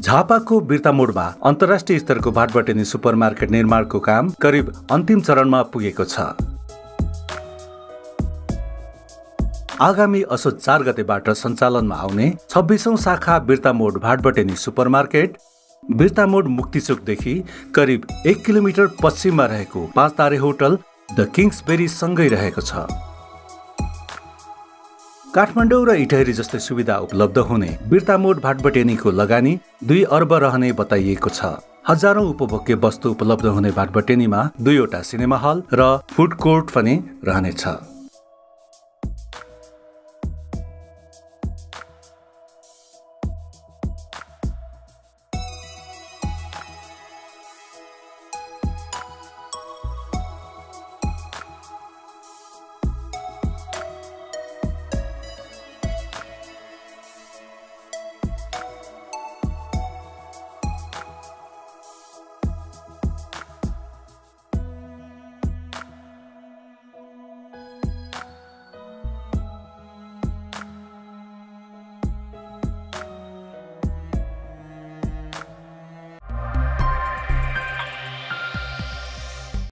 झापाको बिर्तामोडमा अन्तर्राष्ट्रिय स्तरको भाटबटेनी सुपरमार्केट निर्माणको काम करिब अन्तिम चरणमा पुगेको छ। आगामी असोज चार गतेबाट सञ्चालनमा आउने छब्बिसौँ शाखा बिर्तामोड भाटबटेनी सुपरमार्केट बिर्तामोड मुक्तिचोकदेखि करिब एक किलोमिटर पश्चिममा रहेको पाँच तारे होटल द किङ्सबेरी सँगै रहेको छ। काठमाडौँ र इटहरी जस्तै सुविधा उपलब्ध हुने बिर्तामोड भाटबटेनीको लगानी दुई अर्ब रहने बताइएको छ। हजारौं उपभोग्य वस्तु उपलब्ध हुने भाटबटेनीमा दुईवटा सिनेमा हल र फुड कोर्ट पनि रहनेछ।